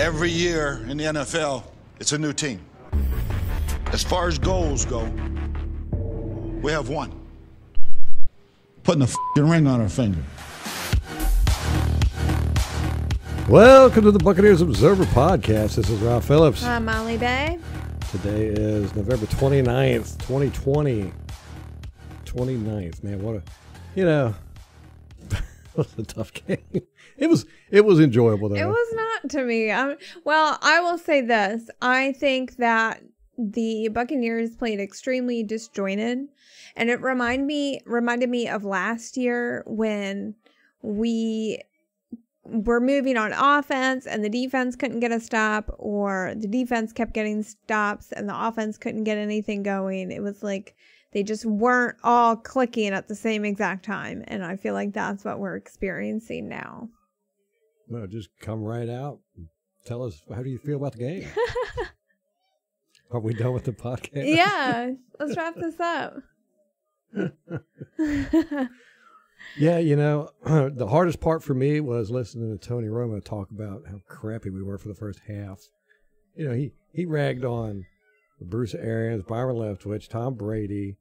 Every year in the NFL, it's a new team. As far as goals go, we have one. Putting a f***ing ring on our finger. Welcome to the Buccaneers Observer Podcast. This is Ralph Phillips. Uh, Molly Bay. Today is November 29th, 2020. 29th, man, what a, you know, it was a tough game. It was, it was enjoyable though. It was not to me. Well, I will say this. I think that the Buccaneers played extremely disjointed, and it remind me reminded me of last year when we were moving on offense and the defense couldn't get a stop, or the defense kept getting stops and the offense couldn't get anything going. It was like they just weren't all clicking at the same exact time, and I feel like that's what we're experiencing now. Well, just come right out. and Tell us how do you feel about the game? Are we done with the podcast? yeah, let's wrap this up. Yeah, you know, the hardest part for me was listening to Tony Romo talk about how crappy we were for the first half. You know, he, he ragged on Bruce Arians, Byron Leftwich, Tom Brady,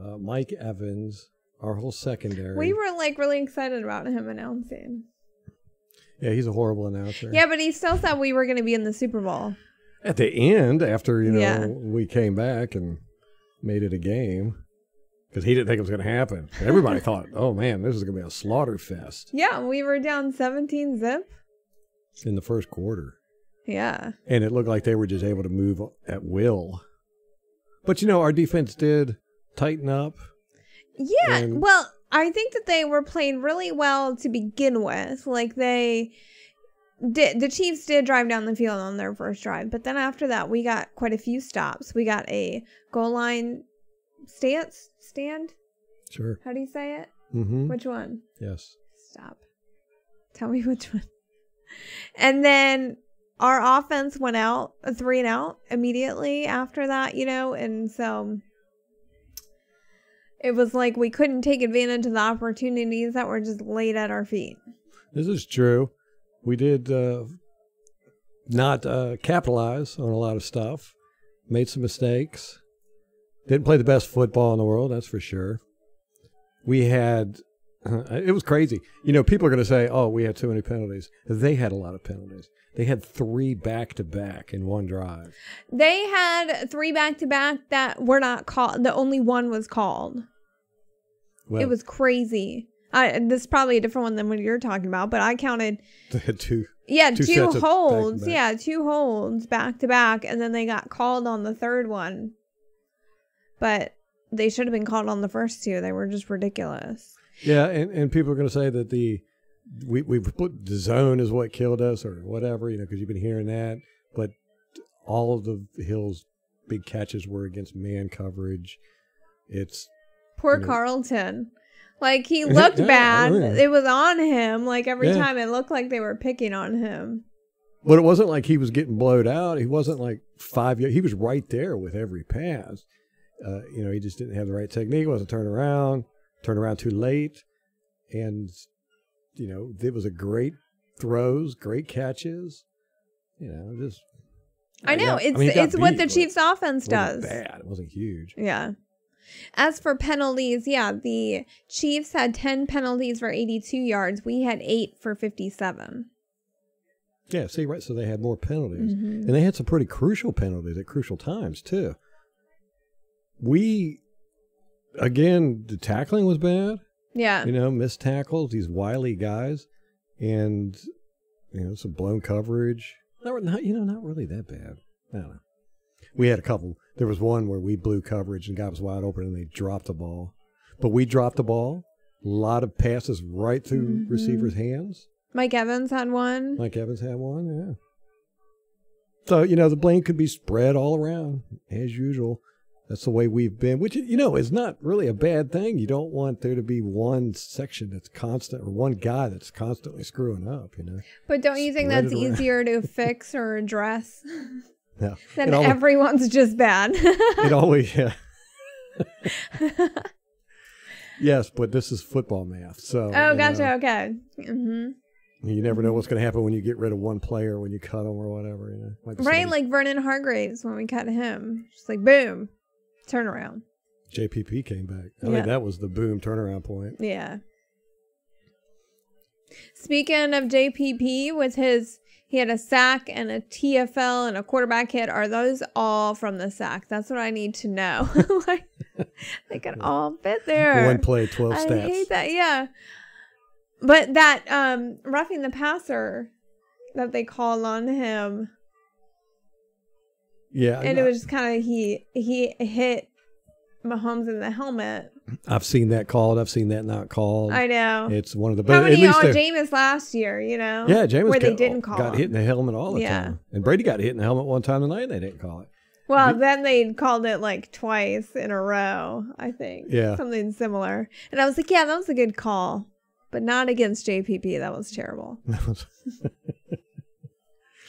uh, Mike Evans, our whole secondary. we were like really excited about him announcing. Yeah, he's a horrible announcer. Yeah, but he still said we were going to be in the Super Bowl. At the end, after you know Yeah. we came back and made it a game, because he didn't think it was going to happen. Everybody thought, "Oh man, this is going to be a slaughter fest Yeah, we were down 17 zip. in the first quarter." Yeah. and it looked like they were just able to move at will. But you know, our defense did tighten up. Yeah. And- well, I think that they were playing really well to begin with. Like they did the Chiefs did drive down the field on their first drive, but then after that we got quite a few stops. We got a goal line stance stand. Sure. How do you say it? Mm-hmm. Which one? Yes. Stop. Tell me which one. And then our offense went out a three and out immediately after that, you know, and so it was like we couldn't take advantage of the opportunities that were just laid at our feet. This is true. We did uh, not uh, capitalize on a lot of stuff. Made some mistakes. Didn't play the best football in the world, that's for sure. We had. It was crazy. You know, people are going to say, "Oh, we had too many penalties." They had a lot of penalties. They had three back to back in one drive. They had three back to back that were not called. The only one was called. Well, it was crazy. I, this is probably a different one than what you're talking about, but I counted They had two. Yeah, Two two, holds. Yeah, two holds back to back, and then they got called on the third one. But they should have been called on the first two. They were just ridiculous. Yeah, and, and people are going to say that the we we put the zone is what killed us or whatever, you know, because you've been hearing that. But all of the Hills' big catches were against man coverage. It's Poor Yeah. Carlton. Like he looked Yeah, bad. oh, yeah. It was on him. Like every time it looked like they were picking on him. but it wasn't like he was getting blowed out. He wasn't like five. He was right there with every pass. Uh, you know, he just didn't have the right technique. wasn't turning around, turned around too late, and you know, it was a great throws, great catches. You know, just I know. It's mean, he got it's what the Chiefs offense it wasn't does. Bad. It wasn't huge. Yeah. As for penalties, yeah, the Chiefs had 10 penalties for 82 yards. We had 8 for 57. Yeah. See, right. So they had more penalties, Mhm. and they had some pretty crucial penalties at crucial times too. We, again, the tackling was bad. Yeah. You know, missed tackles. These wily guys, and you know, some blown coverage. Not, not you know, not really that bad. I don't know. We had a couple. There was one where we blew coverage and got was wide open, and they dropped the ball. But we dropped the ball. A lot of passes right through Mhm. receivers' hands. Mike Evans had one. Mike Evans had one, yeah. So, you know, the blame could be spread all around as usual. That's the way we've been, which, you know, is not really a bad thing. You don't want there to be one section that's constant or one guy that's constantly screwing up, you know. But don't you think Spread that's easier to fix or address Yeah. Then always, everyone's just bad? it always yeah. yes, but this is football math. So oh, gotcha. know, Okay. hmm You never know what's going to happen when you get rid of one player when you cut them or whatever. You know, be Right, like Vernon Hargreaves when we cut him. Just like boom, turnaround. JPP came back. I Yeah. think that was the boom turnaround point. Yeah. Speaking of JPP, with his he had a sack and a TFL and a quarterback hit. Are those all from the sack? That's what I need to know. like they can all fit there. One play, twelve I stats. hate that. Yeah. But that um roughing the passer that they called on him, Yeah, and it was just kind of he he hit Mahomes in the helmet. I've seen that called. I've seen that not called. I know. It's one of the How but at many least Jameis last year? You know. Yeah, Jameis where they didn't call it. got hit in the helmet all the Yeah. time, and Brady got hit in the helmet one time tonight, and they didn't call it. Well, then they called it like twice in a row, I think. Yeah. Something similar. And I was like, yeah, that was a good call, but not against JPP. That was terrible.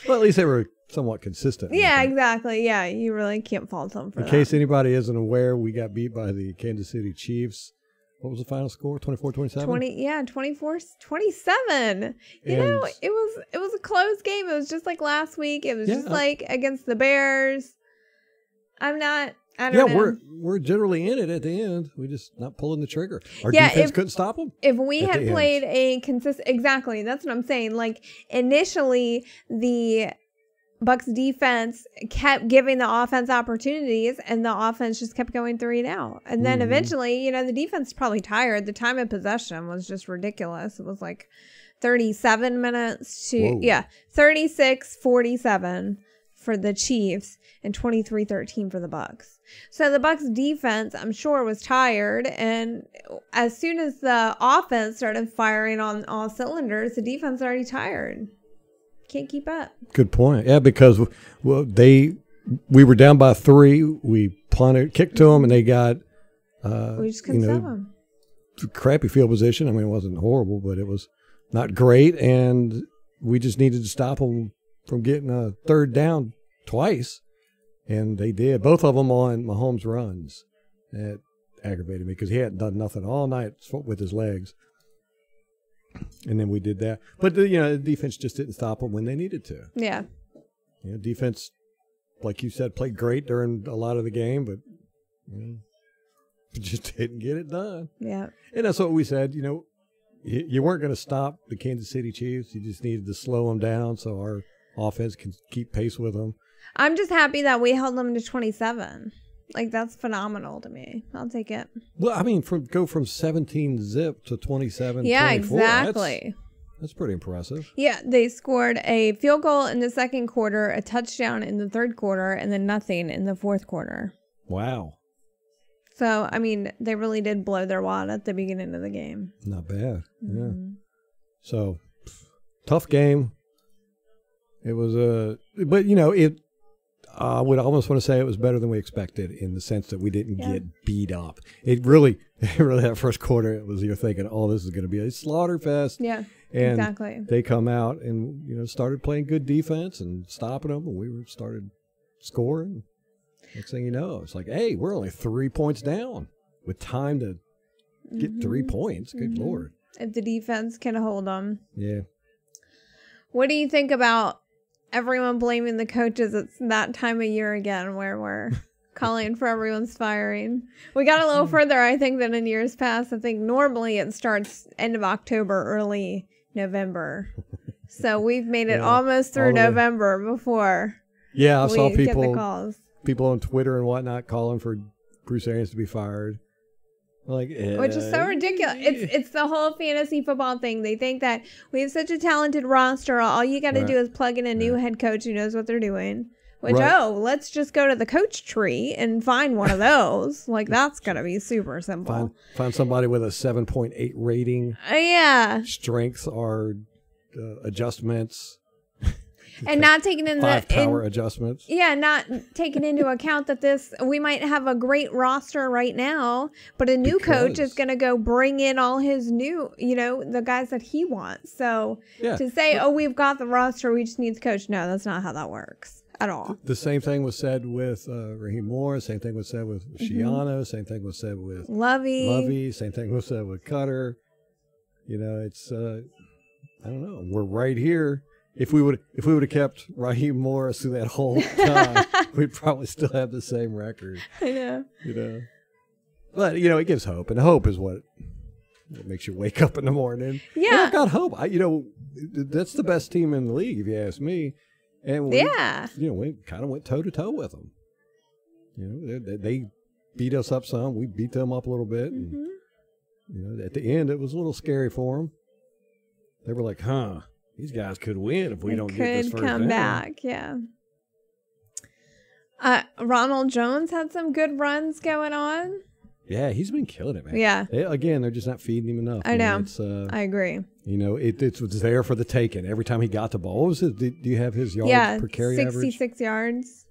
well, at least they were somewhat consistent. Yeah, exactly. Yeah, you really can't fault them for In that. case anybody isn't aware, we got beat by the Kansas City Chiefs. What was the final score? 24-27? 20 yeah 24 27 you know it was it was a close game it was just like last week it was Yeah, just like against the bears i'm not i Yeah, don't know we're we're generally in it at the end. We just not pulling the trigger. Our Yeah, defense if- couldn't stop them. if we at had end. played a consistent exactly that's what i'm saying like initially the bucks defense kept giving the offense opportunities and the offense just kept going three and out. And then Mhm. eventually you know the defense probably tired. The time of possession was just ridiculous. It was like 37 minutes to Whoa. yeah 36 47 for the chiefs and 23 13 for the bucks. So the bucks defense i'm sure was tired and as soon as the offense started firing on all cylinders the defense already tired can't keep up Good point. Yeah, because well, they we were down by three. We punted, kicked to them, and they got uh, we just couldn't know stop them crappy field position. I mean, it wasn't horrible, but it was not great, and we just needed to stop them from getting a third down twice, and they did. Both of them on Mahomes' runs. That aggravated me because he hadn't done nothing all night with his legs. And then we did that, but the, you know, the defense just didn't stop them when they needed to. yeah You know, defense, like you said, played great during a lot of the game, but you know, just didn't get it done. yeah And that's what we said. You know, you, you weren't going to stop the Kansas City Chiefs. You just needed to slow them down so our offense can keep pace with them. i'm just happy that we held them to 27 like that's phenomenal to me i'll take it Well, I mean, from go from 17 zip to 27. yeah 24, that's- exactly That's, pretty impressive. Yeah, they scored a field goal in the second quarter, a touchdown in the third quarter, and then nothing in the fourth quarter. Wow, So, I mean, they really did blow their wad at the beginning of the game. not bad. Yeah. Mhm. So tough game. It was a, but you know, it. I would almost want to say it was better than we expected in the sense that we didn't Yeah. get beat up. It really, really that first quarter, it was you're thinking, oh, this is going to be a slaughter fest, Yeah, and exactly. they come out and you know started playing good defense and stopping them, and we were started scoring. Next thing you know, it's like, hey, we're only three points down with time to get three Mhm. points. Good Mhm. lord, If the defense can hold them. yeah. What do you think about everyone blaming the coaches? It's that time of year again where we're calling for everyone's firing. We got a little mm-hmm. further, I think, than in years past. I think normally it starts end of October, early November. So we've made it Yeah, almost through the way- November before Yeah, I saw people calls. people on Twitter and whatnot calling for Bruce Arians to be fired. Like, Which is so uh, ridiculous. It's it's the whole fantasy football thing. They think that we have such a talented roster. All you got to Right. do is plug in a new head coach who knows what they're doing. Which Right. oh, let's just go to the coach tree and find one of those. like that's gonna be super simple. find find somebody with a seven point eight rating. Uh, yeah, Strengths are uh, adjustments, and not taking in the in- power adjustments. Yeah, not taking into account that this we might have a great roster right now, but a new coach is going to go bring in all his new, you know, the guys that he wants. So Yeah, to say, "Oh, we've got the roster, we just need the coach," no, that's not how that works at all. the same thing was said with uh, Raheem Moore. Same thing was said with Mm-hmm. Schiano. Same thing was said with Lovie, Lovie. Same thing was said with Koetter. You know, it's. Uh, I don't know. We're right here. If we would if we would have kept Raheem Morris through that whole time, we'd probably still have the same record. I know. You know. But you know, it gives hope, and hope is what, what makes you wake up in the morning. And Yeah. I've got hope. I, you know, that's the best team in the league, if you ask me. And we, Yeah. you know, we kind of went toe to toe with them. You know, they, they beat us up some. We beat them up a little bit, and Mhm. you know, at the end, it was a little scary for them. They were like, "Huh, these guys could win if we They don't could get this first come down." back. Yeah. Uh, Ronald Jones had some good runs going on. Yeah, he's been killing it, man. Yeah. They- again, they're just not feeding him enough. I know. It's, uh, I agree. you know, it, it was there for the taking. Every time he got the ball, what was it? Did, do you have his yards yeah, per carry average? 66 yards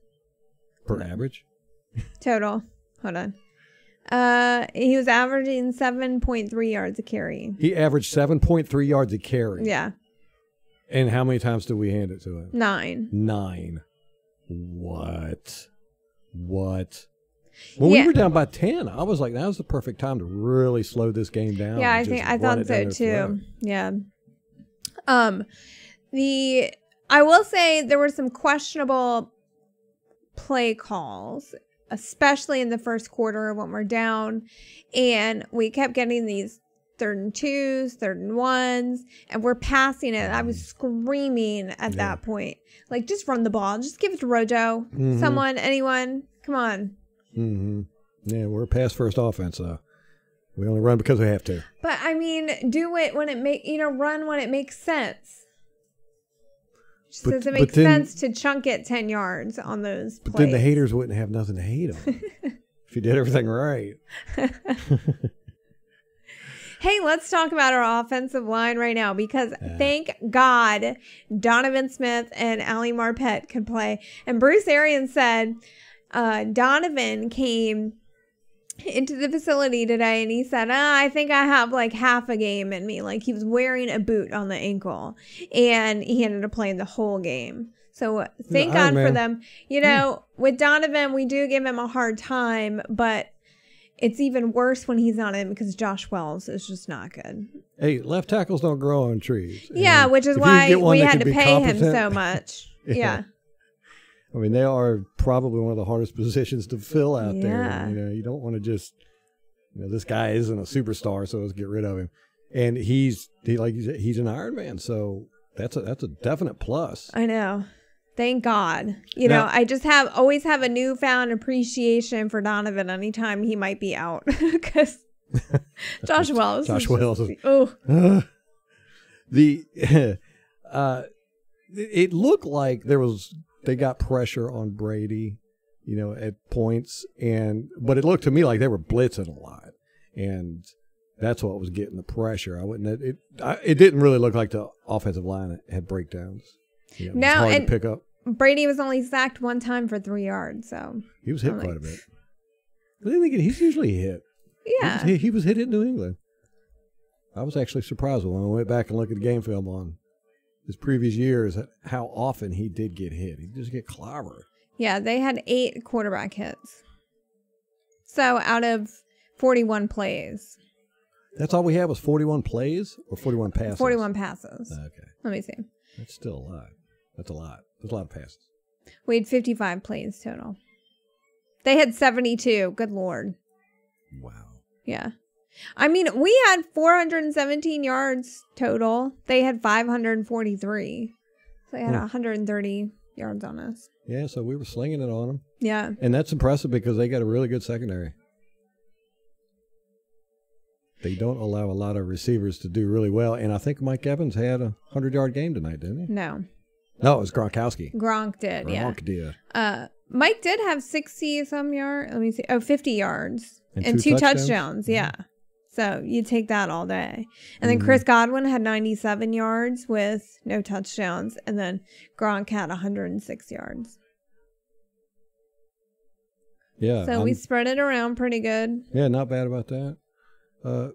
Per average? total. Hold on. Uh, he was averaging 7.3 yards a carry. He averaged 7.3 yards a carry. Yeah, And how many times did we hand it to him? nine. Nine. What? What? When Yeah. we were down by 10, I was like, that was the perfect time to really slow this game down. yeah, I think I thought so too. Yeah. Um, the I will say there were some questionable play calls, especially in the first quarter when we're down, and we kept getting these third and twos, third and ones, and we're passing it. I was screaming at Yeah. that point, like just run the ball, just give it to Rojo, Mhm. someone, anyone, come on. Mm-hmm. Yeah, we're a pass first offense, though. We only run because we have to. But I mean, do it when it make you know, run when it makes sense. Just But- does it make then- sense to chunk it ten yards on those But plays? then the haters wouldn't have nothing to hate on if you did everything right. Hey, let's talk about our offensive line right now because Yeah. thank God Donovan Smith and Ali Marpet could play. And Bruce Arians said uh, Donovan came into the facility today and he said, ah, I think I have like half a game in me. Like he was wearing a boot on the ankle and he ended up playing the whole game. So uh, thank Iron God for them. You know, with Donovan, we do give him a hard time, but it's even worse when he's not in because Josh Wells is just not good. Hey, left tackles don't grow on trees. Yeah, And which is if you can why we had to pay him so much. Yeah. yeah. I mean, they are probably one of the hardest positions to fill out Yeah. there. You know, you don't want to just, you know, this guy isn't a superstar, so let's get rid of him. And he's he like he's an Iron Man, so that's a that's a definite plus. I know. Thank God. You Now- know, I just have always have a newfound appreciation for Donovan anytime he might be out because Josh Wells. Josh Wells Oh, the uh, it looked like there was they got pressure on Brady, you know, at points, and but it looked to me like they were blitzing a lot, and that's what was getting the pressure. I wouldn't. It I, it didn't really look like the offensive line had breakdowns. You know, it was No, and- pick up. Brady was only sacked one time for three yards. So He was hit I'm like- quite a bit. I think he's usually hit. He was yeah, he was hit in New England. I was actually surprised when I went back and looked at the game film on his previous years how often he did get hit. He just get clobbered. yeah, they had eight quarterback hits. So out of forty-one plays, That's all we had was 41 plays or 41 passes. forty-one passes. Okay, Let me see. that's still a lot. That's a lot. That's a lot of passes. We had fifty-five plays total. They had seventy-two. Good lord. Wow. Yeah. I mean, we had 417 yards total. They had 543. So they had Hmm. 130 yards on us. Yeah, so we were slinging it on them, Yeah. and that's impressive because they got a really good secondary. They don't allow a lot of receivers to do really well, and I think Mike Evans had a hundred-yard game tonight, didn't he? No. No, it was Gronkowski. Gronk did. Yeah. Gronk did. Uh, Mike did have 60 some yards. Let me see. Oh, 50 yards And and, two two, touchdowns? touchdowns. Yeah. So you take that all day. And then Mhm. Chris Godwin had 97 yards with no touchdowns. And then Gronk had 106 yards. Yeah. So we I'm- spread it around pretty good. yeah, not bad about that. Uh,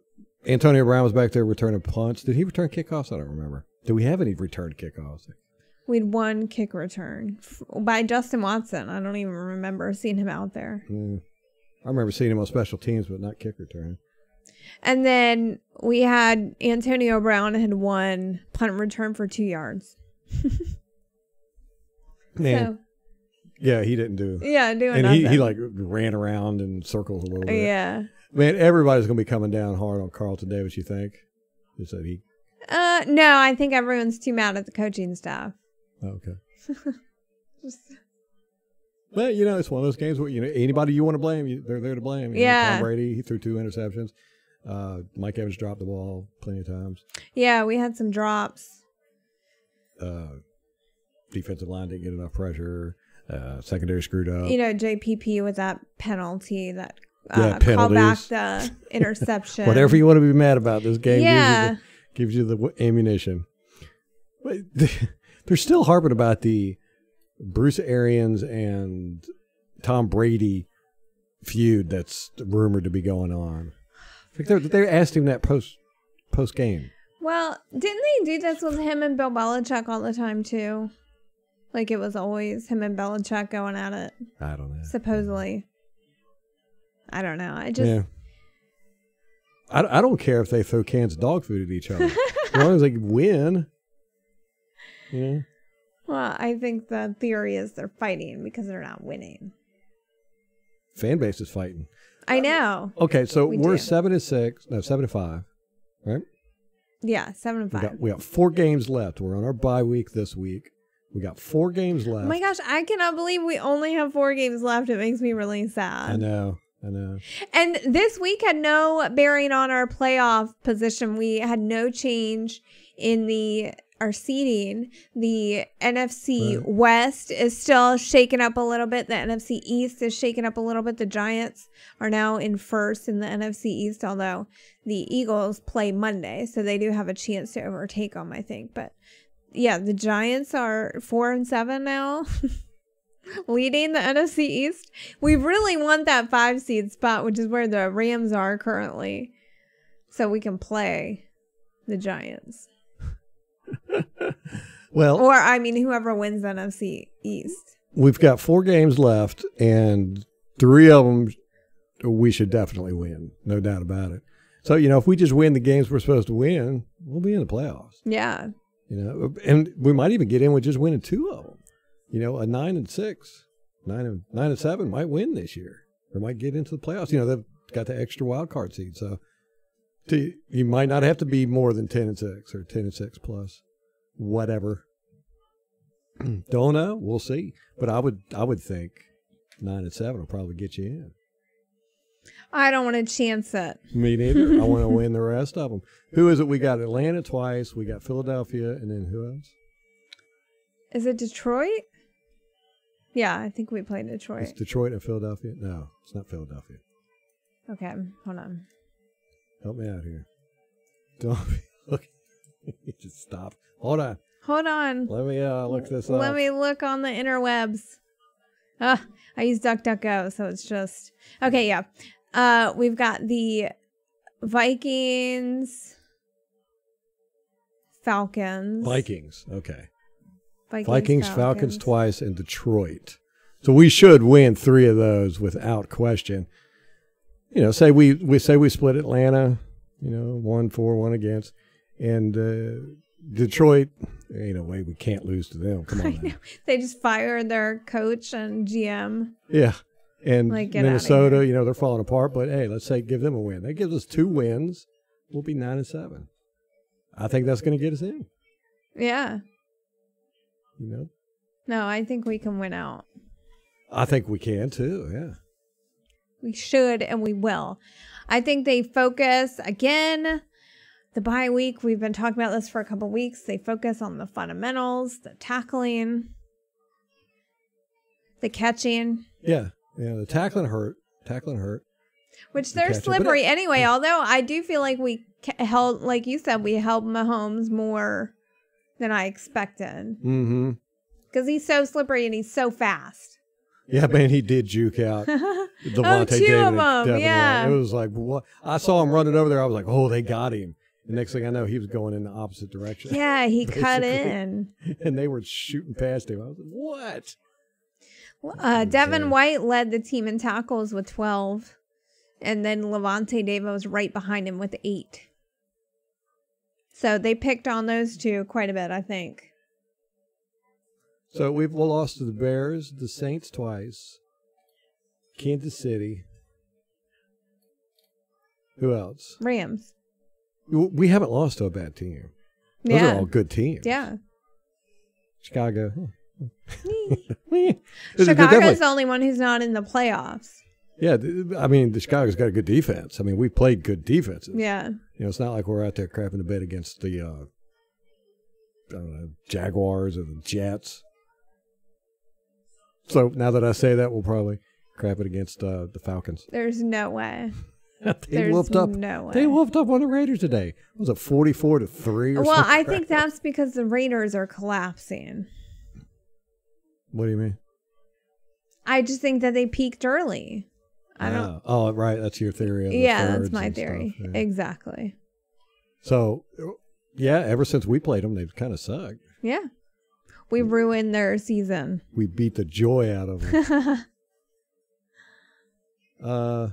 Antonio Brown was back there returning punts. Did he return kickoffs? I don't remember. Do we have any return kickoffs? We had one kick return f- by Justin Watson. I don't even remember seeing him out there. Mm. I remember seeing him on special teams, but not kick return. And then we had Antonio Brown had one punt return for two yards. Man, yeah, he didn't do. Yeah, doing And nothing. he, he like ran around in circles a little bit. yeah. Man, everybody's gonna be coming down hard on Carlton Davis. You think? You said he. Uh, no, I think everyone's too mad at the coaching staff. Oh, okay. Well, you know, it's one of those games where you know anybody you want to blame, you, they're there to blame. You know, Yeah. Tom Brady, he threw two interceptions. Uh, Mike Evans dropped the ball plenty of times. Yeah, we had some drops. Uh, defensive line didn't get enough pressure. Uh, secondary screwed up. You know, JPP with that penalty that Yeah, uh, called back the interception. Whatever you want to be mad about, this game Yeah. gives you the, gives you the ammunition. They're still harping about the Bruce Arians and Tom Brady feud that's rumored to be going on. They they asked him that post post game. Well, didn't they do this with him and Bill Belichick all the time too? Like it was always him and Belichick going at it, I don't know. supposedly. I don't know. I just yeah. I, I don't care if they throw cans of dog food at each other. as long as they win. You know? well, I think the theory is they're fighting because they're not winning. Fan base is fighting. I know. Okay, so We we are seven and six. No, seven and five. Right? Yeah, seven and We five. got we got four games left. We're on our bye week this week. We got four games left. Oh my gosh, I cannot believe we only have four games left. It makes me really sad. I know. I know. And this week had no bearing on our playoff position. We had no change in the our seeding. The NFC Right. West is still shaken up a little bit. The NFC East is shaken up a little bit. The Giants are now in first in the NFC East, although the Eagles play Monday, so they do have a chance to overtake them, I think. But yeah, the Giants are four and seven now. Leading the NFC East, we really want that five seed spot, which is where the Rams are currently, so we can play the Giants. Well, Or, I mean, whoever wins NFC East. we've got four games left, and three of them we should definitely win, no doubt about it. So you know, if we just win the games we're supposed to win, we'll be in the playoffs. Yeah. You know, and we might even get in with just winning two of them. You know, a nine and six, nine and nine and seven might win this year, or might get into the playoffs. You know, they've got the extra wild card seed, so to, you might not have to be more than ten and six or ten and six plus, whatever. Don't know. We'll see. But I would, I would think nine and seven will probably get you in. I don't want to chance it. Me neither. I want to win the rest of them. Who is it? We got Atlanta twice. We got Philadelphia, and then who else? Is it Detroit? Yeah, I think we played It's Detroit. Detroit and Philadelphia. No, it's not Philadelphia. Okay, hold on. Help me out here. Don't be look. Just stop. Hold on. Hold on. Let me uh, look this up. Let me look on the interwebs. Ah, I use DuckDuckGo, so it's just okay. Yeah, uh, we've got the Vikings, Falcons, Vikings. Okay. Vikings, Vikings, Falcons twice, and Detroit. So we should win three of those without question. You know, say we we say we split Atlanta. You know, one for, one against, and uh, Detroit. Ain't a way we can't lose to them. Come on. they just fired their coach and GM. Yeah. And Like, Minnesota, you know, they're falling apart, but hey, let's say give them a win. That gives us two wins. We'll be nine and seven. I think that's going to get us in. Yeah, You know, no, I think we can win out. I think we can too. Yeah. We should and we will. I think they focus again. The bye week, we've been talking about this for a couple weeks. They focus on the fundamentals, the tackling, the catching, Yeah. Yeah. The tackling hurt. Tackling hurt. which they're slippery anyway. Although I do feel like we held, like you said, we held Mahomes more than I expected Mm-hmm. because he's so slippery and he's so fast. Yeah, man, he did juke out oh, Devontae two David of them, Devin yeah. It was like what I saw him running over there. I was like, oh, they got him. The next thing I know, he was going in the opposite direction. Yeah, he cut in. and they were shooting past him. I was like, what? Uh, Devin Insane. White led the team in tackles with 12. and then Lavonte David was right behind him with eight. So they picked on those two quite a bit, I think. So we've lost to the Bears, the Saints twice, Kansas City. Who else? Rams. We haven't lost to a bad team. Those yeah. are all good teams. yeah. Chicago. Chicago's the only one who's not in the playoffs. Yeah, I mean, the Chicago's got a good defense. I mean, we played good defenses. Yeah. You know, it's not like we're out there crapping the bed against the uh, I don't know, Jaguars or the Jets. So now that I say that, we'll probably crap it against uh, the Falcons. There's no way. They There's whooped up. no way. They whooped up on the Raiders today. It Was it forty-four to three or well, something? I think that's because the Raiders are collapsing. What do you mean? I just think that they peaked early. I don't. Ah, oh, right. That's your theory. Yeah, that's my theory. stuff, yeah. Exactly. So, yeah, ever since we played them, they've kind of sucked. Yeah. We ruined their season. We beat the joy out of them. uh,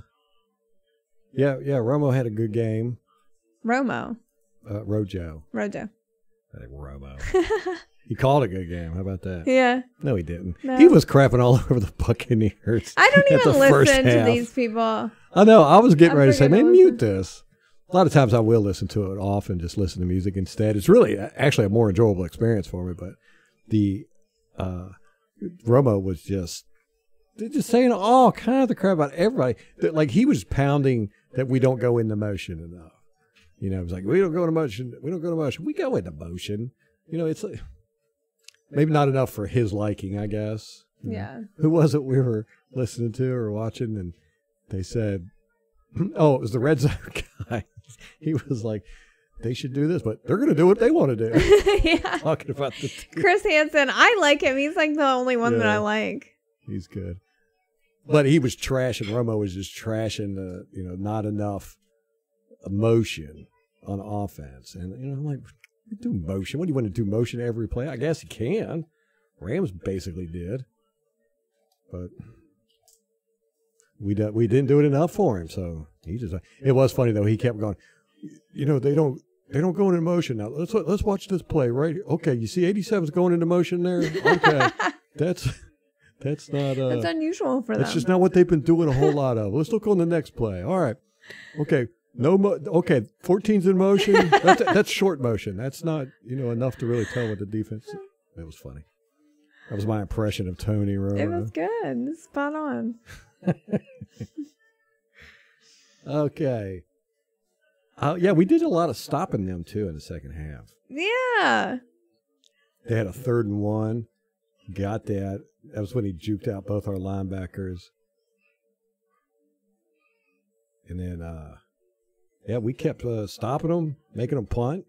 yeah, yeah. Romo had a good game. Romo. Uh, Rojo. Rojo. I think Romo. he called a good game. How about that? Yeah. No, he didn't. No. He was crapping all over the Buccaneers. I don't even listen to these people. I know. I was getting I'm ready to say, man, mute this. A lot of times I will listen to it off and just listen to music instead. It's really actually a more enjoyable experience for me. But the uh, Romo was just just saying all kinds of crap about everybody. That, Like he was pounding that we don't go into motion enough. You know, it's like we don't go into motion. We don't go into motion. We go into motion. You know, it's like, maybe not enough for his liking, I guess. You know? Yeah. who was it we were listening to or watching and they said oh it was the red zone guy he was like they should do this but they're going to do what they want to do yeah. talking about the Chris Hansen. I like him. He's like the only one that I like. he's good but he was trashing romo was just trashing the you know not enough emotion on offense and you know i'm like do motion what do you want to do motion every play i guess you can rams basically did but we did, we didn't do it enough for him. So he just it was funny though. He kept going. You know they don't they don't go into motion now. Let's let's watch this play right. here. Okay, you see 87's going into motion there. Okay, that's that's not uh, That's unusual for them. that's just not what they've been doing a whole lot of. Let's look on the next play. All right. Okay. No mo- okay, 14's in motion. That's that's short motion. That's not, you know, enough to really tell what the defense. It was funny. That was my impression of Tony Romo. it was good. Spot on. Okay. Uh, yeah, we did a lot of stopping them too in the second half. Yeah. They had a third and one, got that. That was when he juked out both our linebackers. And then, uh, yeah, we kept uh, stopping them, making them punt.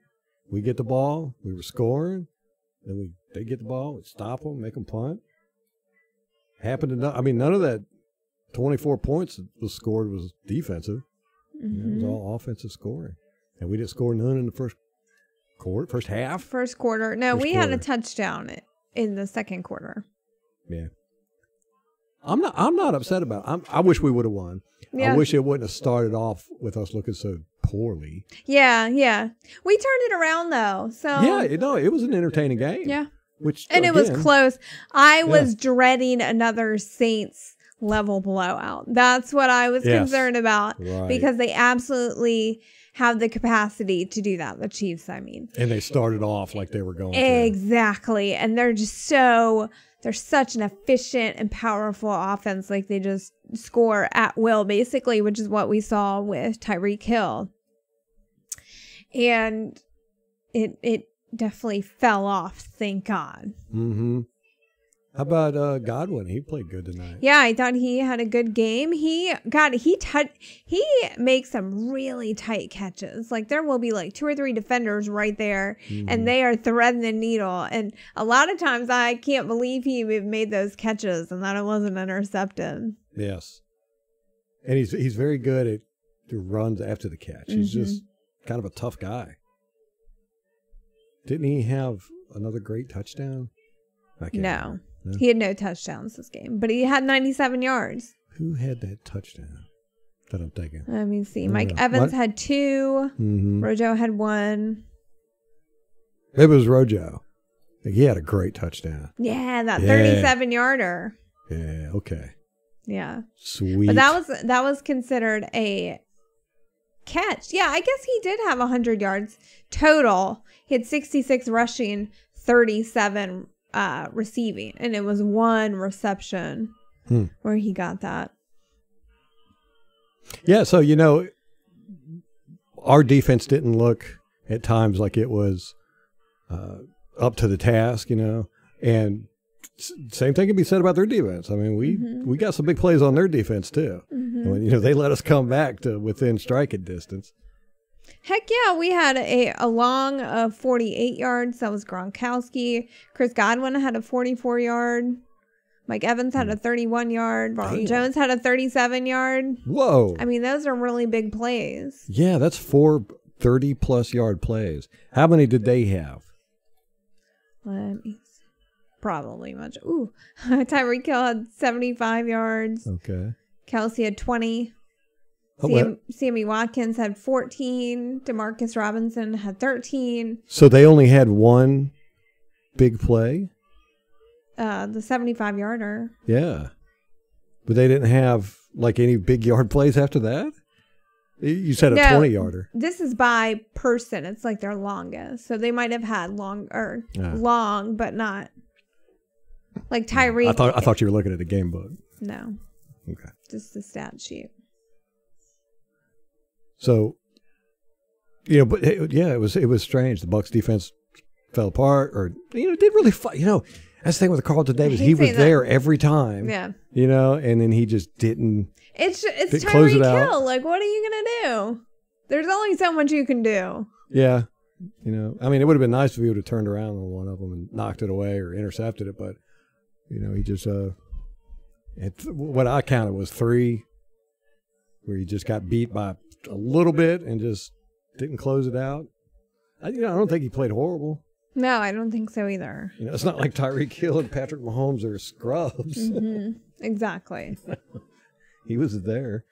We get the ball, we were scoring. Then we they get the ball, we stop them, make them punt. Happened to no, I mean, none of that 24 points that was scored was defensive. Know, It was Mhm. all offensive scoring, and we didn't score none in the first quarter, first half. First quarter. No, First we had a touchdown in the second quarter. Yeah, I'm not. I'm not upset about. It. I'm, I wish we would have won. Yeah. I wish it wouldn't have started off with us looking so poorly. Yeah, yeah. We turned it around though. So yeah, it, no, it was an entertaining game. Yeah. which And it was close. I was dreading another Saints level blowout. That's what I was Yes. concerned about Right. because they absolutely have the capacity to do that. The Chiefs, I mean. and they started off like they were going. to. Exactly. And they're just so they're such an efficient and powerful offense. Like they just score at will, basically, which is what we saw with Tyreek Hill. And it it definitely fell off, thank God. Mm-hmm. How about uh, Godwin? He played good tonight. Yeah, I thought he had a good game. He got he tou- he makes some really tight catches. Like there will be like two or three defenders right there, Mm-hmm. and they are threading the needle. And a lot of times, I can't believe he made those catches and that it wasn't intercepted. Yes, and he's he's very good at the runs after the catch. He's Mhm. just kind of a tough guy. Didn't he have another great touchdown? No, remember. No? he had no touchdowns this game, but he had 97 yards. Who had that touchdown? that I'm thinking. Let me see. Oh, Mike. Evans What? had 2 Mm-hmm. Rojo had one. It was Rojo. He had a great touchdown. Yeah, that Yeah. 37 yarder. Yeah. Okay. Yeah. Sweet. But that was that was considered a catch. Yeah, I guess he did have 100 yards total. He had 66 rushing, 37 uh receiving, and it was one reception Hmm. where he got that. Yeah, so you know, our defense didn't look at times like it was uh, up to the task, you know, and same thing can be said about their defense. I mean, we we got some big plays on their defense too. When, you know, they let us come back to within striking distance. Heck yeah, we had a, a long of 48 yards. That was Gronkowski. Chris Godwin had a 44 yard. Mike Evans had a hmm. 31 yard. Ronald Jones had a 37 yard. Whoa! I mean, those are really big plays. yeah, that's four 30 plus yard plays. How many did they have? Let me see. Probably much. Ooh, Tyreek Hill had 75 yards. Okay. Kelce had 20. Sam, well, Sammy Watkins had 14. Demarcus Robinson had 13. so they only had one big play. Uh, the 75 yarder. Yeah. But they didn't have like any big yard plays after that? You- said a No. 20 yarder. This is by person. It's like their longest. So they might have had long or Yeah. long, but not like Tyreek. I thought I thought you were looking at the game book. no, Okay. just the stat sheet. So you know, but it, yeah, it was it was strange. The Bucks defense fell apart or you know, did really fight, you know, that's the thing with Carlton Davis. He was saying that. there every time. Yeah. You know, and then he just didn't It's it's Did- it Tyreek out. Hill. Like, what are you gonna do? There's only so much you can do. Yeah. You know, I mean, it would have been nice if he would have turned around on one of them and knocked it away or intercepted it, but you know, he just uh, it, what I counted was three, where he just got beat by a little bit and just didn't close it out. I, you know, I don't think he played horrible. No, I don't think so either. You know, it's not like Tyreek Hill and Patrick Mahomes are scrubs. hmm Exactly. he was there.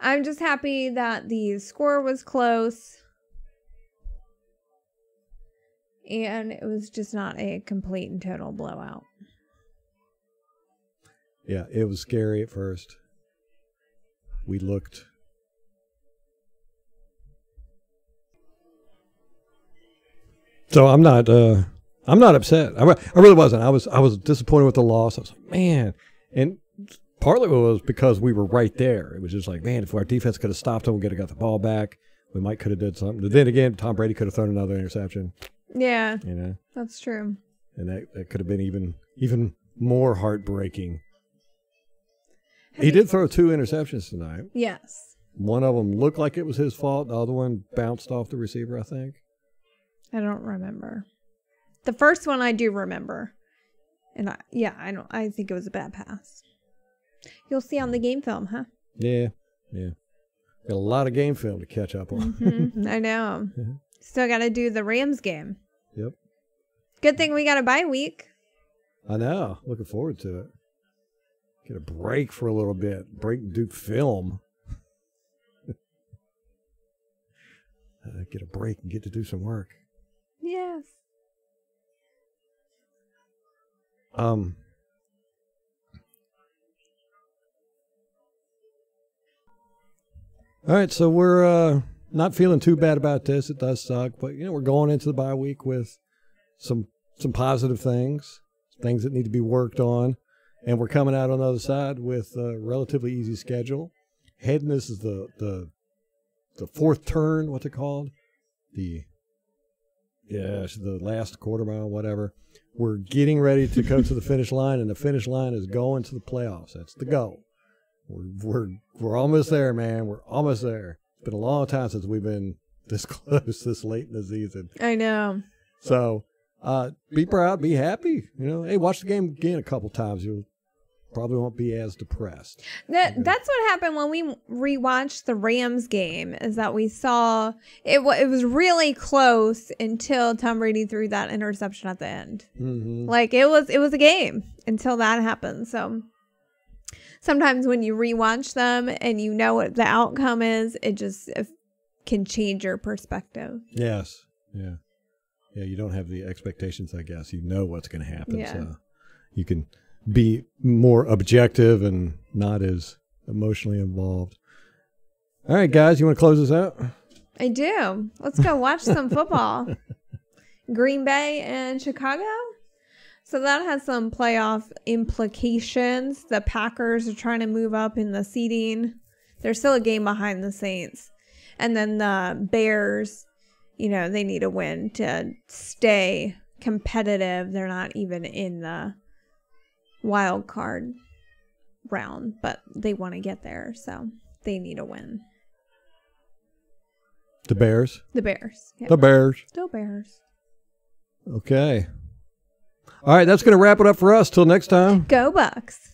I'm just happy that the score was close. And it was just not a complete and total blowout. Yeah, it was scary at first. We looked. So I'm not. uh I'm not upset. I, I really wasn't. I was. I was disappointed with the loss. I was like, man, and partly it was because we were right there. It was just like, man, if our defense could have stopped them, we could have got the ball back. We might could have did something. But then again, Tom Brady could have thrown another interception. Yeah, You know, that's true. and that, that could have been even even more heartbreaking. He did throw two interceptions tonight. Yes. One of them looked like it was his fault. The other one bounced off the receiver, I think. I don't remember. The first one I do remember. And I, yeah, I don't I think it was a bad pass. You'll see on the game film, huh? Yeah, yeah. Got a lot of game film to catch up on. Mhm, I know. Still got to do the Rams game. Yep. Good thing we got a bye week. I know. Looking forward to it. Get a break for a little bit. Break and do film. uh, get a break and get to do some work. Yes. Um. All right, so we're uh, not feeling too bad about this. It does suck, but you know we're going into the bye week with some some positive things, things that need to be worked on, and we're coming out on the other side with a relatively easy schedule. Heading this is the the the fourth turn, what's it called? The yeah, the last quarter mile, whatever. We're getting ready to go to the finish line, and the finish line is going to the playoffs. That's the goal. We're we're we're almost there, man. We're almost there. It's been a long time since we've been this close, this late in the season. I know. So, uh, be proud, be happy. You know, hey, watch the game again a couple times. You probably won't be as depressed. That that's what happened when we rewatched the Rams game. Is that we saw it? It was really close until Tom Brady threw that interception at the end. Mm-hmm. Like it was, it was a game until that happened. So, sometimes when you rewatch them and you know what the outcome is, it just it can change your perspective. Yes. Yeah. Yeah. You don't have the expectations, I guess. You know what's going to happen. Yeah. So you can be more objective and not as emotionally involved. All right, guys, you want to close this out? I do. Let's go watch some football. Green Bay and Chicago. So that has some playoff implications. The Packers are trying to move up in the seeding. They're still a game behind the Saints. And then the Bears, you know, they need a win to stay competitive. They're not even in the wild card round, but they want to get there. So they need a win. The Bears. The Bears. Yeah. The Bears. Still Bears. Okay. All right, that's going to wrap it up for us. Till next time. Go Bucks.